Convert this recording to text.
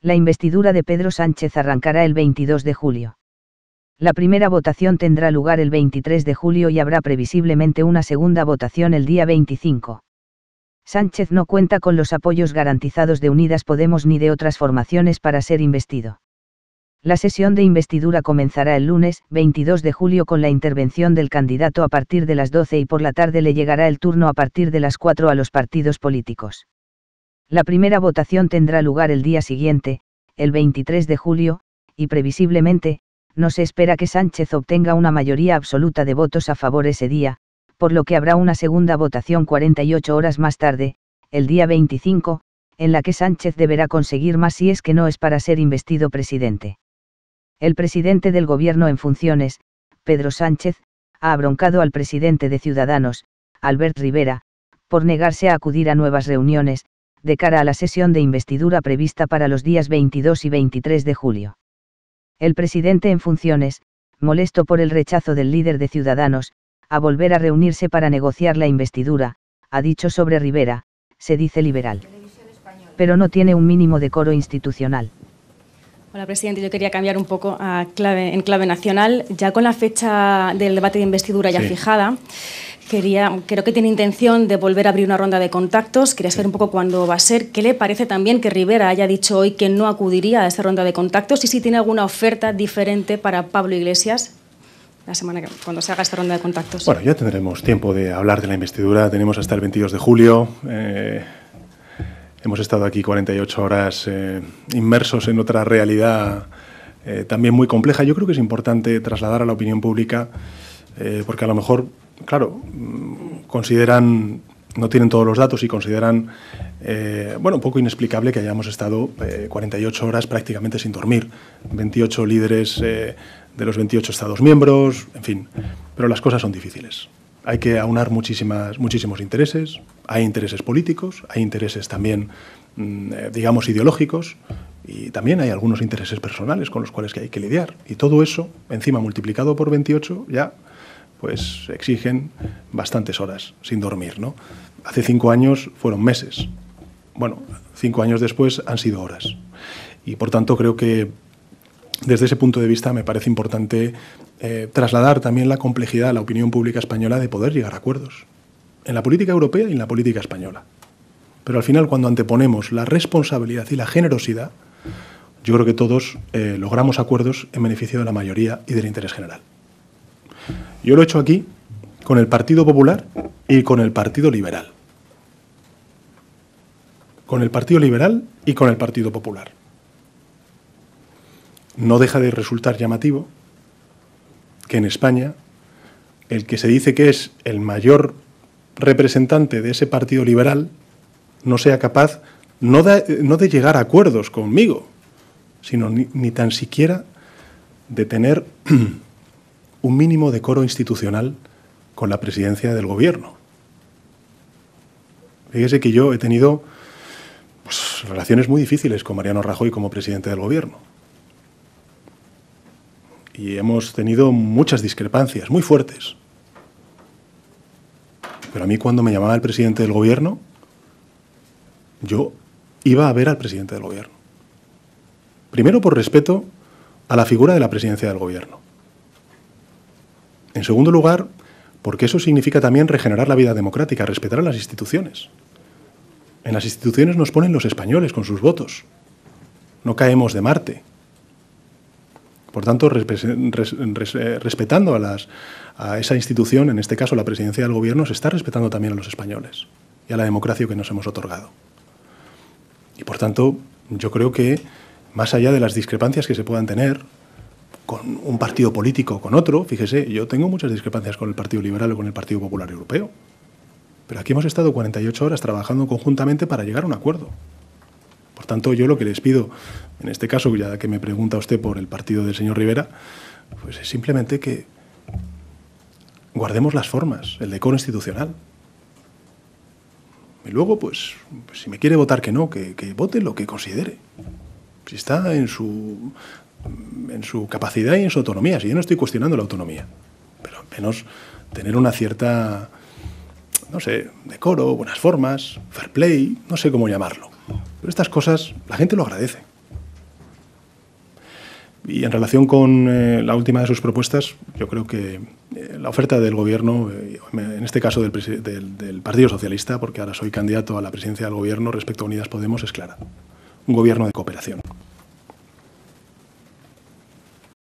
La investidura de Pedro Sánchez arrancará el 22 de julio. La primera votación tendrá lugar el 23 de julio y habrá previsiblemente una segunda votación el día 25. Sánchez no cuenta con los apoyos garantizados de Unidas Podemos ni de otras formaciones para ser investido. La sesión de investidura comenzará el lunes, 22 de julio, con la intervención del candidato a partir de las 12 y por la tarde le llegará el turno a partir de las 4 a los partidos políticos. La primera votación tendrá lugar el día siguiente, el 23 de julio, y previsiblemente, no se espera que Sánchez obtenga una mayoría absoluta de votos a favor ese día, por lo que habrá una segunda votación 48 horas más tarde, el día 25, en la que Sánchez deberá conseguir más si es que no es para ser investido presidente. El presidente del gobierno en funciones, Pedro Sánchez, ha abroncado al presidente de Ciudadanos, Albert Rivera, por negarse a acudir a nuevas reuniones, de cara a la sesión de investidura prevista para los días 22 y 23 de julio. El presidente en funciones, molesto por el rechazo del líder de Ciudadanos, a volver a reunirse para negociar la investidura, ha dicho sobre Rivera, se dice liberal. Pero no tiene un mínimo decoro institucional. Hola, presidente. Yo quería cambiar un poco a clave, en clave nacional. Ya con la fecha del debate de investidura ya fijada, Quería, creo que tiene intención de volver a abrir una ronda de contactos. Quería saber un poco cuándo va a ser. ¿Qué le parece también que Rivera haya dicho hoy que no acudiría a esta ronda de contactos y si tiene alguna oferta diferente para Pablo Iglesias la semana que, cuando se haga esta ronda de contactos? Bueno, ya tendremos tiempo de hablar de la investidura. Tenemos hasta el 22 de julio. Eh, hemos estado aquí 48 horas eh, inmersos en otra realidad eh, también muy compleja. Yo creo que es importante trasladar a la opinión pública, porque a lo mejor claro, consideran, no tienen todos los datos y consideran, eh, bueno, un poco inexplicable que hayamos estado 48 eh, horas prácticamente sin dormir. 28 líderes eh, de los 28 Estados miembros, en fin. Pero las cosas son difíciles. Hay que aunar muchísimas, muchísimos intereses. Hay intereses políticos, hay intereses también, mm, digamos, ideológicos y también hay algunos intereses personales con los cuales hay que lidiar. Y todo eso, encima multiplicado por 28, ya pues exigen bastantes horas sin dormir. ¿no? Hace cinco años fueron meses. Bueno, cinco años después han sido horas. Y por tanto creo que desde ese punto de vista me parece importante eh, trasladar también la complejidad a la opinión pública española de poder llegar a acuerdos. En la política europea y en la política española. Pero al final cuando anteponemos la responsabilidad y la generosidad, yo creo que todos eh, logramos acuerdos en beneficio de la mayoría y del interés general. Yo lo he hecho aquí con el Partido Popular y con el Partido Liberal. Con el Partido Liberal y con el Partido Popular. No deja de resultar llamativo que en España el que se dice que es el mayor representante de ese Partido Liberal no sea capaz no de, llegar a acuerdos conmigo, sino ni tan siquiera de tener un mínimo decoro institucional con la presidencia del gobierno. Fíjese que yo he tenido pues, relaciones muy difíciles con Mariano Rajoy como presidente del gobierno. Y hemos tenido muchas discrepancias, muy fuertes. Pero a mí cuando me llamaba el presidente del gobierno, yo iba a ver al presidente del gobierno. Primero por respeto a la figura de la presidencia del gobierno. En segundo lugar, porque eso significa también regenerar la vida democrática, respetar las instituciones. En las instituciones nos ponen los españoles con sus votos. No caemos de Marte. Por tanto, eh, respetando a esa institución, en este caso la presidencia del gobierno, se está respetando también a los españoles y a la democracia que nos hemos otorgado. Y por tanto, yo creo que, más allá de las discrepancias que se puedan tener, con un partido político o con otro. Fíjese, yo tengo muchas discrepancias con el Partido Liberal o con el Partido Popular Europeo. Pero aquí hemos estado 48 horas trabajando conjuntamente para llegar a un acuerdo. Por tanto, yo lo que les pido, en este caso, ya que me pregunta usted por el partido del señor Rivera, pues es simplemente que guardemos las formas, el decoro institucional. Y luego, pues, si me quiere votar que no, que, que vote lo que considere. Si está en su en su capacidad y en su autonomía. Si yo no estoy cuestionando la autonomía, pero al menos tener una cierta, no sé, decoro, buenas formas, fair play, no sé cómo llamarlo. Pero estas cosas la gente lo agradece. Y en relación con eh, la última de sus propuestas, yo creo que eh, la oferta del Gobierno, eh, en este caso del, del, Partido Socialista, porque ahora soy candidato a la presidencia del Gobierno respecto a Unidas Podemos, es clara. Un Gobierno de cooperación.